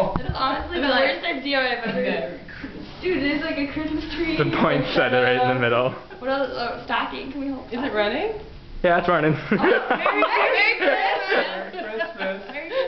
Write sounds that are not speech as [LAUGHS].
Oh. Honestly the like, worst idea I've ever Okay. Dude, there's like a Christmas tree. The point poinsettia right in the middle. What else? Uh, oh, stocking. Can we hold Is it running? Yeah, it's running. Merry, Merry Merry Christmas! [LAUGHS] Christmas. Merry Christmas.